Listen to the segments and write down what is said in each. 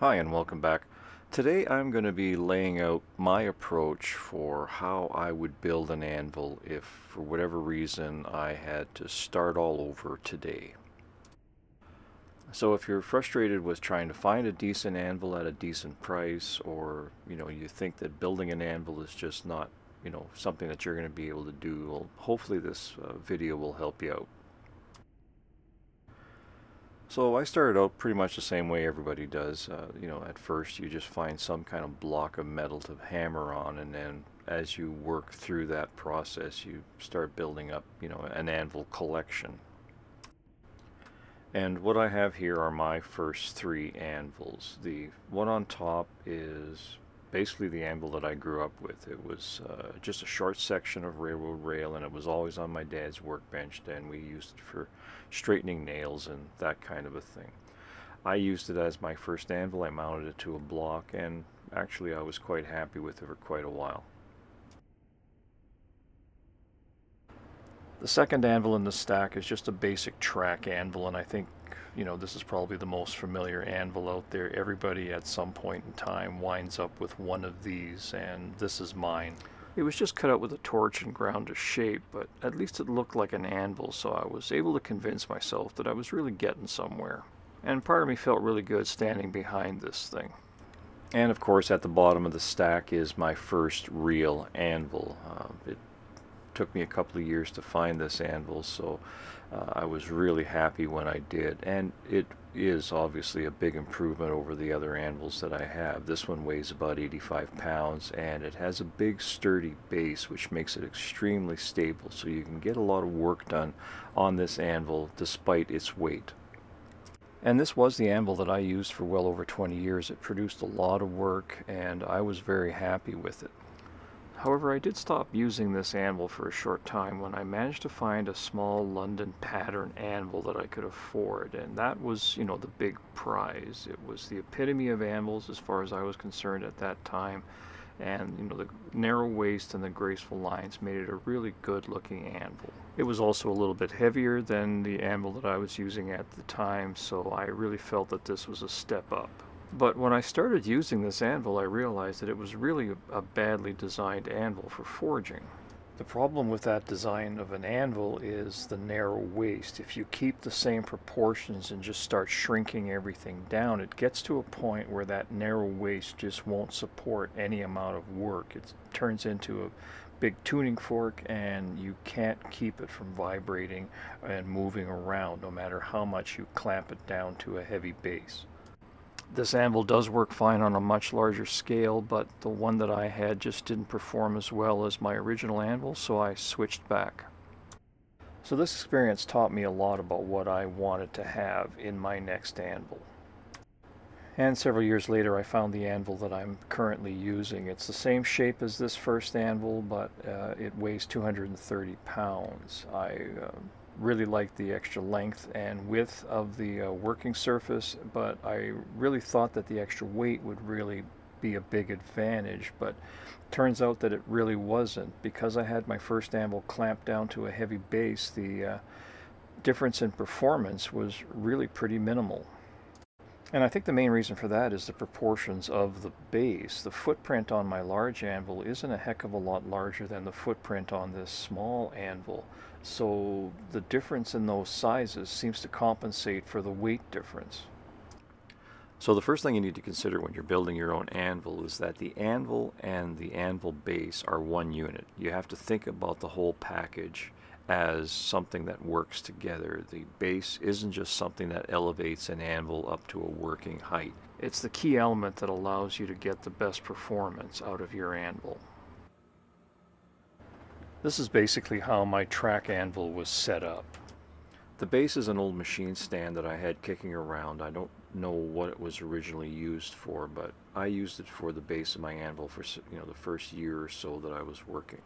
Hi and welcome back. Today I'm going to be laying out my approach for how I would build an anvil if for whatever reason I had to start all over today. So if you're frustrated with trying to find a decent anvil at a decent price or you know you think that building an anvil is just not you know something that you're going to be able to do, well hopefully this uh, video will help you out. So I started out pretty much the same way everybody does. Uh, you know, at first you just find some kind of block of metal to hammer on, and then as you work through that process, you start building up, you know, an anvil collection. And what I have here are my first three anvils. The one on top is basically the anvil that I grew up with. It was uh, just a short section of railroad rail and it was always on my dad's workbench then we used it for straightening nails and that kind of a thing. I used it as my first anvil. I mounted it to a block and actually I was quite happy with it for quite a while. The second anvil in the stack is just a basic track anvil and I think you know, this is probably the most familiar anvil out there. Everybody at some point in time winds up with one of these, and this is mine. It was just cut out with a torch and ground to shape, but at least it looked like an anvil, so I was able to convince myself that I was really getting somewhere. And part of me felt really good standing behind this thing. And of course, at the bottom of the stack is my first real anvil. Uh, it took me a couple of years to find this anvil, so uh, I was really happy when I did. And it is obviously a big improvement over the other anvils that I have. This one weighs about 85 pounds and it has a big sturdy base which makes it extremely stable so you can get a lot of work done on this anvil despite its weight. And this was the anvil that I used for well over 20 years. It produced a lot of work and I was very happy with it. However, I did stop using this anvil for a short time when I managed to find a small London pattern anvil that I could afford, and that was, you know, the big prize. It was the epitome of anvils as far as I was concerned at that time, and, you know, the narrow waist and the graceful lines made it a really good looking anvil. It was also a little bit heavier than the anvil that I was using at the time, so I really felt that this was a step up. But when I started using this anvil, I realized that it was really a badly designed anvil for forging. The problem with that design of an anvil is the narrow waist. If you keep the same proportions and just start shrinking everything down, it gets to a point where that narrow waist just won't support any amount of work. It turns into a big tuning fork and you can't keep it from vibrating and moving around no matter how much you clamp it down to a heavy base. This anvil does work fine on a much larger scale, but the one that I had just didn't perform as well as my original anvil, so I switched back. So this experience taught me a lot about what I wanted to have in my next anvil. And several years later I found the anvil that I'm currently using. It's the same shape as this first anvil, but uh, it weighs 230 pounds. I uh, really liked the extra length and width of the uh, working surface, but I really thought that the extra weight would really be a big advantage, but turns out that it really wasn't. Because I had my first anvil clamped down to a heavy base, the uh, difference in performance was really pretty minimal. And I think the main reason for that is the proportions of the base. The footprint on my large anvil isn't a heck of a lot larger than the footprint on this small anvil. So the difference in those sizes seems to compensate for the weight difference. So the first thing you need to consider when you're building your own anvil is that the anvil and the anvil base are one unit. You have to think about the whole package as something that works together. The base isn't just something that elevates an anvil up to a working height. It's the key element that allows you to get the best performance out of your anvil. This is basically how my track anvil was set up. The base is an old machine stand that I had kicking around. I don't know what it was originally used for, but I used it for the base of my anvil for you know the first year or so that I was working.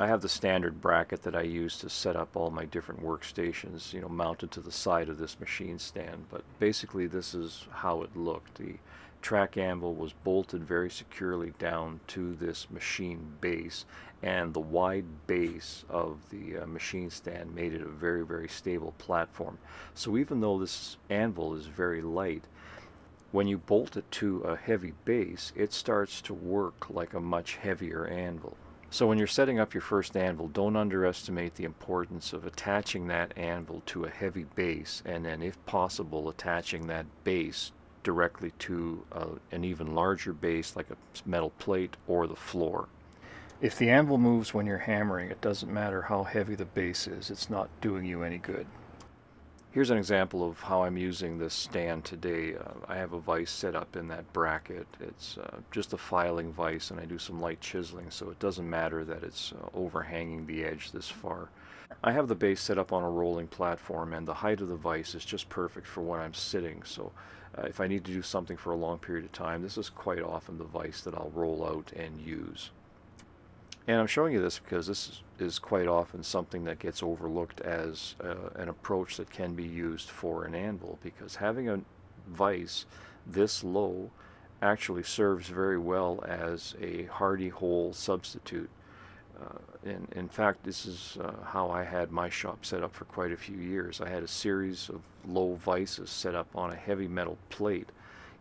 I have the standard bracket that I use to set up all my different workstations, you know, mounted to the side of this machine stand, but basically this is how it looked. The track anvil was bolted very securely down to this machine base and the wide base of the uh, machine stand made it a very very stable platform so even though this anvil is very light when you bolt it to a heavy base, it starts to work like a much heavier anvil. So when you're setting up your first anvil, don't underestimate the importance of attaching that anvil to a heavy base and then, if possible, attaching that base directly to a, an even larger base like a metal plate or the floor. If the anvil moves when you're hammering, it doesn't matter how heavy the base is, it's not doing you any good. Here's an example of how I'm using this stand today. Uh, I have a vise set up in that bracket. It's uh, just a filing vise and I do some light chiseling so it doesn't matter that it's uh, overhanging the edge this far. I have the base set up on a rolling platform and the height of the vise is just perfect for when I'm sitting so uh, if I need to do something for a long period of time this is quite often the vise that I'll roll out and use. And I'm showing you this because this is quite often something that gets overlooked as uh, an approach that can be used for an anvil because having a vise this low actually serves very well as a hardy hole substitute. Uh, in, in fact, this is uh, how I had my shop set up for quite a few years. I had a series of low vices set up on a heavy metal plate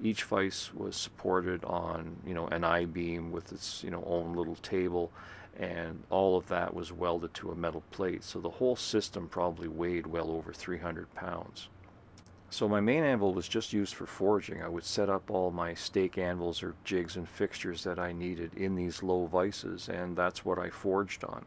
each vise was supported on you know an I-beam with its you know own little table and all of that was welded to a metal plate so the whole system probably weighed well over 300 pounds. So my main anvil was just used for forging. I would set up all my stake anvils or jigs and fixtures that I needed in these low vices and that's what I forged on.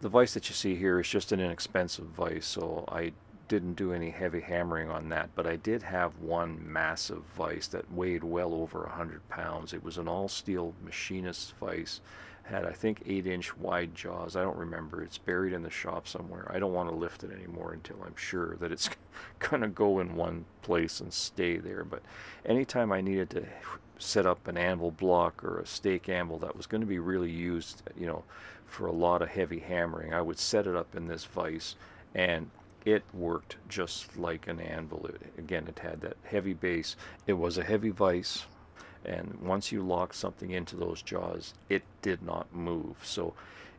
The vise that you see here is just an inexpensive vise so I didn't do any heavy hammering on that, but I did have one massive vise that weighed well over a hundred pounds. It was an all steel machinist vise, had I think eight inch wide jaws. I don't remember. It's buried in the shop somewhere. I don't want to lift it anymore until I'm sure that it's gonna go in one place and stay there. But anytime I needed to set up an anvil block or a stake anvil that was going to be really used, you know, for a lot of heavy hammering, I would set it up in this vise and it worked just like an anvil. It, again, it had that heavy base. It was a heavy vise, and once you locked something into those jaws, it did not move. So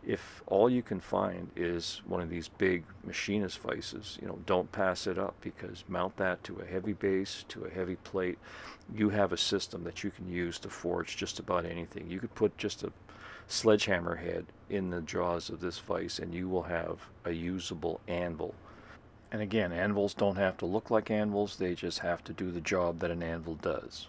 if all you can find is one of these big machinist vices, you know, don't pass it up because mount that to a heavy base, to a heavy plate. You have a system that you can use to forge just about anything. You could put just a sledgehammer head in the jaws of this vise and you will have a usable anvil. And again, anvils don't have to look like anvils, they just have to do the job that an anvil does.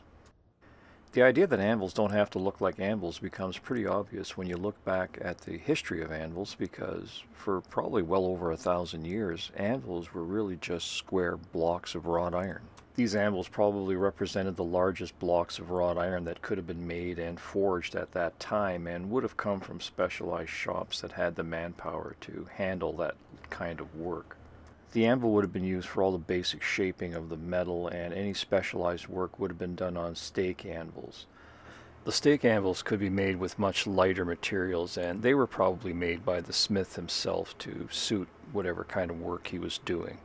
The idea that anvils don't have to look like anvils becomes pretty obvious when you look back at the history of anvils because for probably well over a thousand years, anvils were really just square blocks of wrought iron. These anvils probably represented the largest blocks of wrought iron that could have been made and forged at that time and would have come from specialized shops that had the manpower to handle that kind of work. The anvil would have been used for all the basic shaping of the metal and any specialized work would have been done on stake anvils. The stake anvils could be made with much lighter materials and they were probably made by the smith himself to suit whatever kind of work he was doing.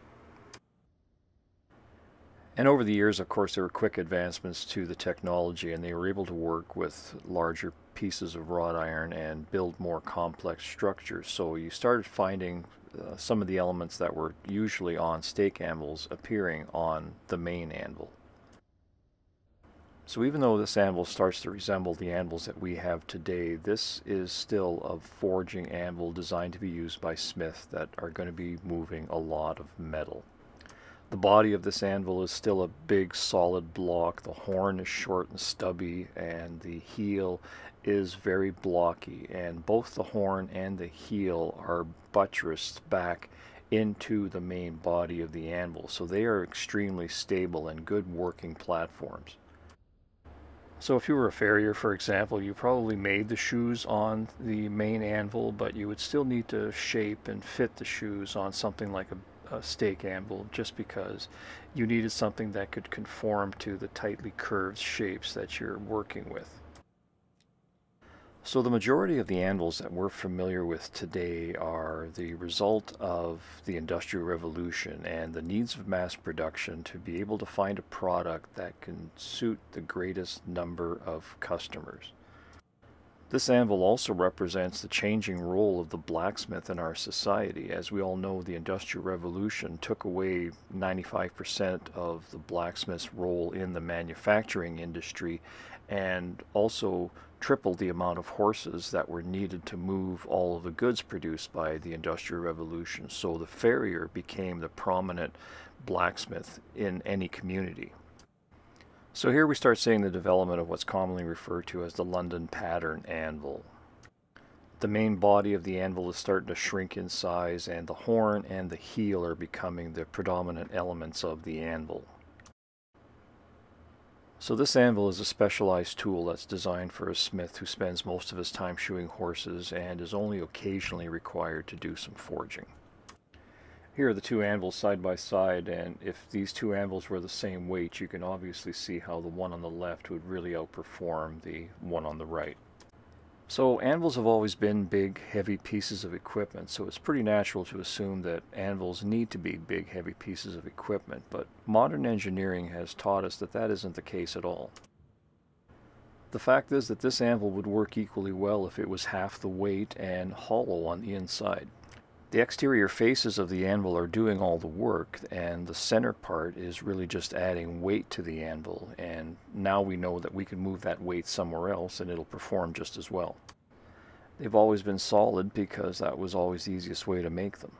And over the years, of course, there were quick advancements to the technology and they were able to work with larger pieces of wrought iron and build more complex structures. So you started finding uh, some of the elements that were usually on stake anvils appearing on the main anvil. So even though this anvil starts to resemble the anvils that we have today, this is still a forging anvil designed to be used by smiths that are going to be moving a lot of metal. The body of this anvil is still a big solid block. The horn is short and stubby and the heel is very blocky and both the horn and the heel are buttressed back into the main body of the anvil so they are extremely stable and good working platforms. So if you were a farrier for example you probably made the shoes on the main anvil but you would still need to shape and fit the shoes on something like a, a stake anvil just because you needed something that could conform to the tightly curved shapes that you're working with. So the majority of the anvils that we're familiar with today are the result of the Industrial Revolution and the needs of mass production to be able to find a product that can suit the greatest number of customers. This anvil also represents the changing role of the blacksmith in our society. As we all know, the Industrial Revolution took away 95% of the blacksmith's role in the manufacturing industry and also tripled the amount of horses that were needed to move all of the goods produced by the Industrial Revolution. So the farrier became the prominent blacksmith in any community. So here we start seeing the development of what's commonly referred to as the London pattern anvil. The main body of the anvil is starting to shrink in size and the horn and the heel are becoming the predominant elements of the anvil. So this anvil is a specialized tool that's designed for a smith who spends most of his time shoeing horses and is only occasionally required to do some forging. Here are the two anvils side by side and if these two anvils were the same weight you can obviously see how the one on the left would really outperform the one on the right. So anvils have always been big heavy pieces of equipment so it's pretty natural to assume that anvils need to be big heavy pieces of equipment but modern engineering has taught us that that isn't the case at all. The fact is that this anvil would work equally well if it was half the weight and hollow on the inside. The exterior faces of the anvil are doing all the work and the center part is really just adding weight to the anvil and now we know that we can move that weight somewhere else and it'll perform just as well. They've always been solid because that was always the easiest way to make them.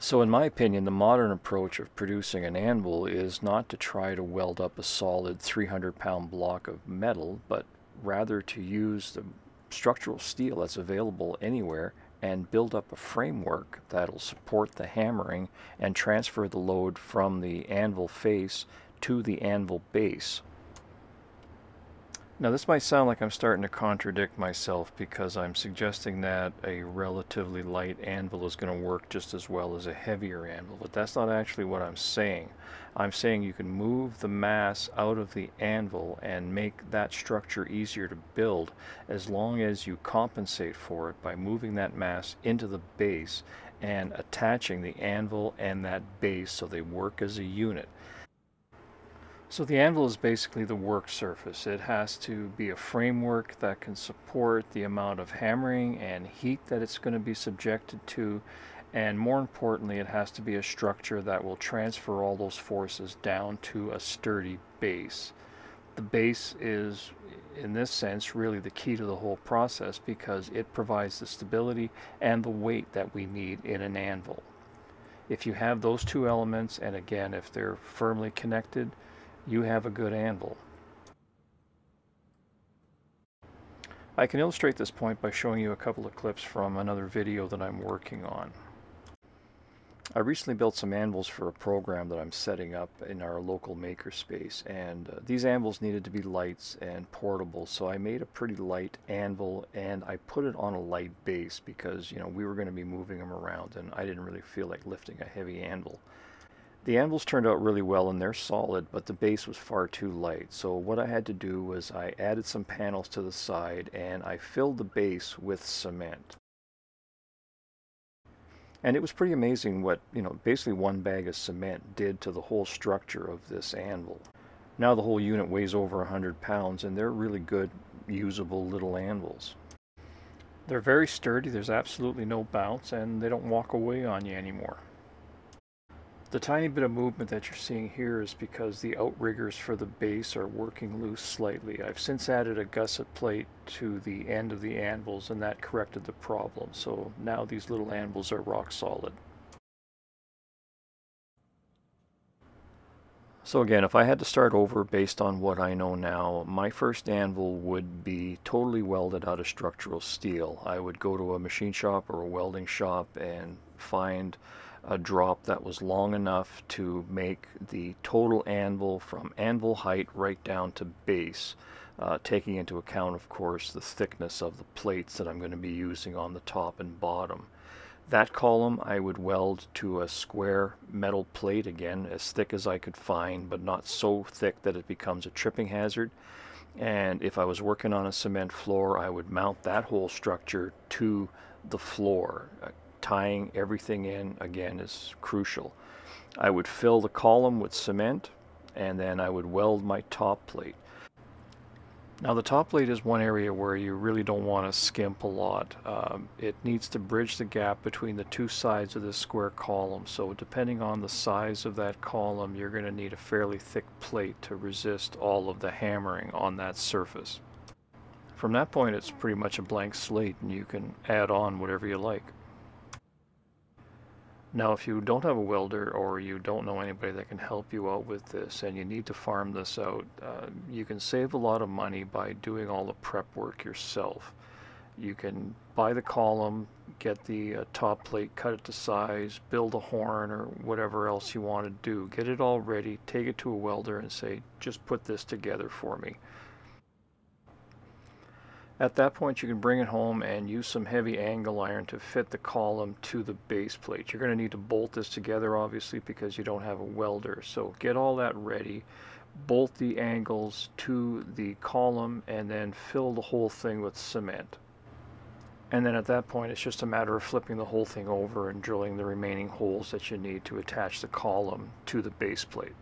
So in my opinion, the modern approach of producing an anvil is not to try to weld up a solid 300 pound block of metal, but rather to use the structural steel that's available anywhere and build up a framework that'll support the hammering and transfer the load from the anvil face to the anvil base. Now this might sound like I'm starting to contradict myself because I'm suggesting that a relatively light anvil is going to work just as well as a heavier anvil, but that's not actually what I'm saying. I'm saying you can move the mass out of the anvil and make that structure easier to build as long as you compensate for it by moving that mass into the base and attaching the anvil and that base so they work as a unit. So the anvil is basically the work surface. It has to be a framework that can support the amount of hammering and heat that it's going to be subjected to and more importantly it has to be a structure that will transfer all those forces down to a sturdy base. The base is in this sense really the key to the whole process because it provides the stability and the weight that we need in an anvil. If you have those two elements and again if they're firmly connected you have a good anvil. I can illustrate this point by showing you a couple of clips from another video that I'm working on. I recently built some anvils for a program that I'm setting up in our local makerspace and uh, these anvils needed to be lights and portable so I made a pretty light anvil and I put it on a light base because you know we were going to be moving them around and I didn't really feel like lifting a heavy anvil. The anvils turned out really well and they're solid, but the base was far too light. So what I had to do was I added some panels to the side and I filled the base with cement. And it was pretty amazing what, you know, basically one bag of cement did to the whole structure of this anvil. Now the whole unit weighs over 100 pounds and they're really good, usable little anvils. They're very sturdy, there's absolutely no bounce, and they don't walk away on you anymore. The tiny bit of movement that you're seeing here is because the outriggers for the base are working loose slightly. I've since added a gusset plate to the end of the anvils and that corrected the problem. So now these little anvils are rock solid. So again, if I had to start over based on what I know now, my first anvil would be totally welded out of structural steel. I would go to a machine shop or a welding shop and find a drop that was long enough to make the total anvil from anvil height right down to base, uh, taking into account, of course, the thickness of the plates that I'm going to be using on the top and bottom. That column I would weld to a square metal plate, again, as thick as I could find, but not so thick that it becomes a tripping hazard. And if I was working on a cement floor, I would mount that whole structure to the floor, tying everything in again is crucial. I would fill the column with cement and then I would weld my top plate. Now the top plate is one area where you really don't want to skimp a lot. Um, it needs to bridge the gap between the two sides of this square column. So depending on the size of that column, you're going to need a fairly thick plate to resist all of the hammering on that surface. From that point, it's pretty much a blank slate and you can add on whatever you like. Now, if you don't have a welder or you don't know anybody that can help you out with this and you need to farm this out, uh, you can save a lot of money by doing all the prep work yourself. You can buy the column, get the uh, top plate, cut it to size, build a horn or whatever else you want to do. Get it all ready, take it to a welder and say, just put this together for me. At that point you can bring it home and use some heavy angle iron to fit the column to the base plate. You're going to need to bolt this together obviously because you don't have a welder. So get all that ready, bolt the angles to the column and then fill the whole thing with cement. And then at that point it's just a matter of flipping the whole thing over and drilling the remaining holes that you need to attach the column to the base plate.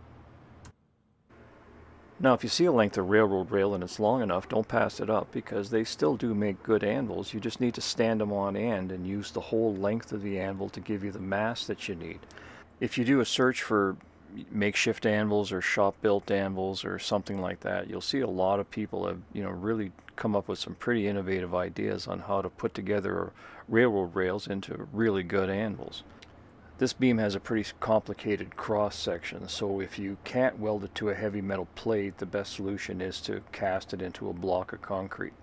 Now, if you see a length of railroad rail and it's long enough, don't pass it up because they still do make good anvils. You just need to stand them on end and use the whole length of the anvil to give you the mass that you need. If you do a search for makeshift anvils or shop-built anvils or something like that, you'll see a lot of people have, you know, really come up with some pretty innovative ideas on how to put together railroad rails into really good anvils. This beam has a pretty complicated cross section, so if you can't weld it to a heavy metal plate, the best solution is to cast it into a block of concrete.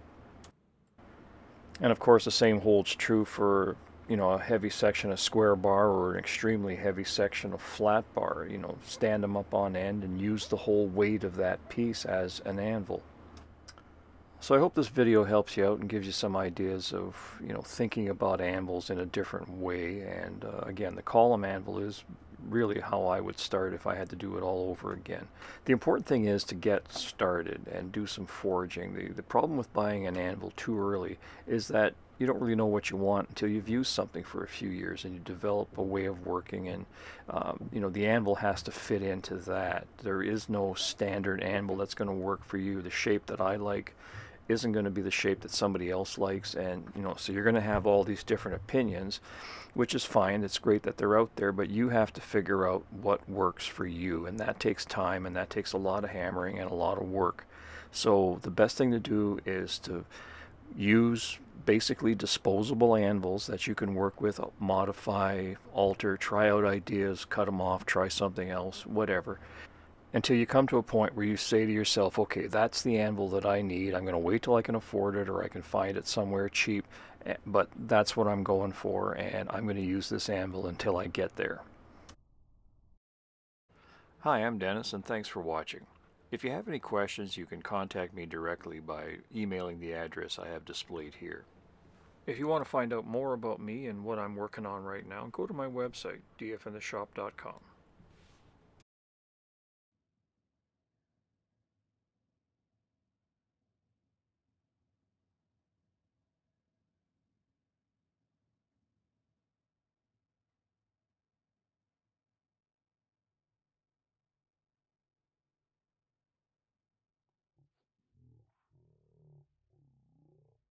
And of course the same holds true for you know a heavy section of square bar or an extremely heavy section of flat bar. You know, stand them up on end and use the whole weight of that piece as an anvil. So I hope this video helps you out and gives you some ideas of, you know, thinking about anvils in a different way. And uh, again, the column anvil is really how I would start if I had to do it all over again. The important thing is to get started and do some forging. The, the problem with buying an anvil too early is that you don't really know what you want until you've used something for a few years and you develop a way of working and um, you know the anvil has to fit into that there is no standard anvil that's going to work for you the shape that I like isn't going to be the shape that somebody else likes and you know so you're going to have all these different opinions which is fine it's great that they're out there but you have to figure out what works for you and that takes time and that takes a lot of hammering and a lot of work. So the best thing to do is to use basically disposable anvils that you can work with modify alter try out ideas cut them off try something else whatever until you come to a point where you say to yourself, okay, that's the anvil that I need. I'm going to wait till I can afford it or I can find it somewhere cheap, eh, but that's what I'm going for, and I'm going to use this anvil until I get there. Hi, I'm Denis, and thanks for watching. If you have any questions, you can contact me directly by emailing the address I have displayed here. If you want to find out more about me and what I'm working on right now, go to my website, dfintheshop.com.